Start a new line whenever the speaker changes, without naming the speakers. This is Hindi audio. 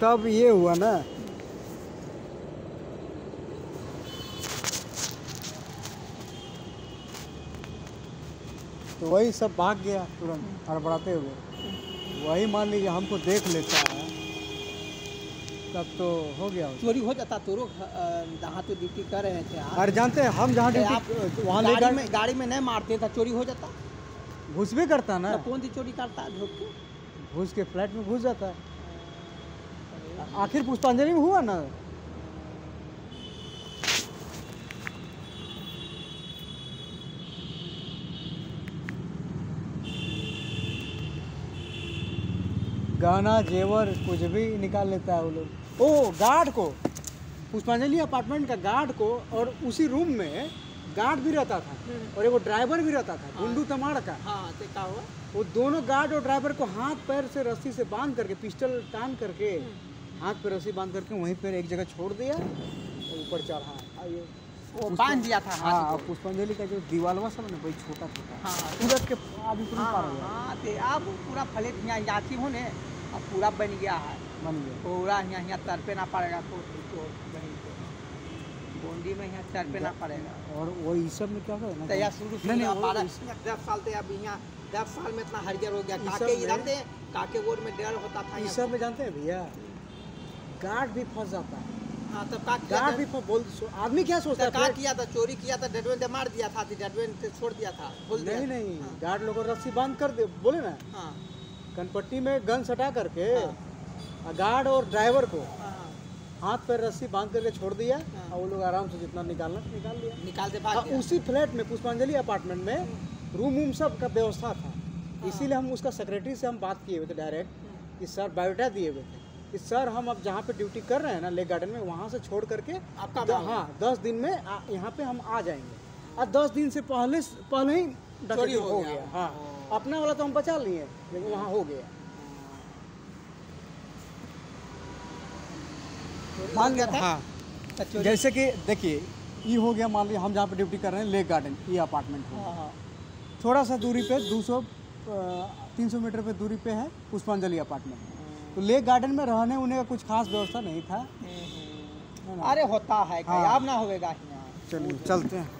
तब ये हुआ ना। तो वही सब भाग गया तुरंत हड़बड़ाते हुए। वही मान लीजिए हमको देख लेता है तब तो हो गया।
चोरी हो जाता तो लोग जहाँ तो ड्यूटी कर रहे थे।
अरे जानते हैं हम जहाँ ड्यूटी वहाँ ले
गाड़ी में गाड़ी में नहीं मारते तो चोरी हो जाता।
घुस भी करता ना।
तो कौन सी चोरी करता
घुस के फ्लैट में घुस जाता है। आखिर पुष्पांजलि में हुआ ना? गहना जेवर कुछ भी निकाल लेता है वो लोग। ओ गार्ड को। पुष्पांजलि अपार्टमेंट का गार्ड को और उसी रूम में गार्ड भी रहता था और एगो ड्राइवर भी रहता था गुंडू तमाड़ का।
हाँ तो हुआ।
वो दोनों गार्ड और ड्राइवर को हाथ पैर से रस्सी से बाँध करके पिस्टल टांग करके हाथ पे रस्सी बाँध करके वहीं पर एक जगह छोड़ दिया और ऊपर चढ़ा। आइए।
वो बाँध दिया था
हाँ पुष्पांजलि का जो दीवालवा सब ना वही छोटा छोटा
हाँ।
सूरज के पार हो
हाँ तो अब पूरा फ्लैट यहाँ याची होने अब पूरा बन गया है।
बन गया।
पूरा यहाँ यहाँ तड़पे ना पड़ेगा तो तो पे बूंदी में यहाँ तड़पे ना पड़ेगा।
और वो इस सब में क्या है ना
तो शुरू से दस साल से अब यहाँ दस साल में इतना हरियर हो गया। काके इधर थे काके वोट में डर होता था
इस सब में जानते हैं भैया? गार्ड भी फंस जाता है।
हाँ तो का
गार्ड भी बोल आदमी क्या सोचता
तो
है
का किया था चोरी किया था डडवेन मार दिया था डडवेन से छोड़ दिया था बोल दिया।
नहीं नहीं
हाँ,
गार्ड लोगों रस्सी बाँध कर दे बोले ना।
हाँ।
कनपट्टी में गन सटा करके
हाँ।
गार्ड और ड्राइवर को
हाँ, हाँ,
हाथ पैर रस्सी बाँध करके छोड़ दिया। और वो लोग आराम से जितना निकालना निकाल लिया।
निकाल दे
उसी फ्लैट में पुष्पांजलि अपार्टमेंट में रूम वूम सब का व्यवस्था था। इसीलिए हम उसका सेक्रेटरी से हम बात किए हुए थे डायरेक्ट कि सर बायोडाटा दिए हुए थे। कि सर हम अब जहाँ पे ड्यूटी कर रहे हैं ना लेक गार्डन में वहाँ से छोड़ करके
आपका
द- हाँ दस दिन में आ- यहाँ पे हम आ जाएँगे। और दस दिन से पहले पहले ही डकैती
हो
हो
गया।
गया। हाँ अपना वाला तो हम बचा लिए लेकिन वहाँ हो गया।
भाग गया था?
हाँ।
तो
जैसे कि देखिए ये हो गया मान लीजिए हम जहाँ पे ड्यूटी कर रहे हैं लेक गार्डन ये अपार्टमेंट है
हाँ,
थोड़ा सा दूरी पे 200 तीन सौ मीटर पे दूरी पे है पुष्पांजलि अपार्टमेंट। तो लेक गार्डन में रहने उन्हें का कुछ खास व्यवस्था नहीं था।
अरे होता है
हाँ।
अब ना होगा
चलिए चलते हैं।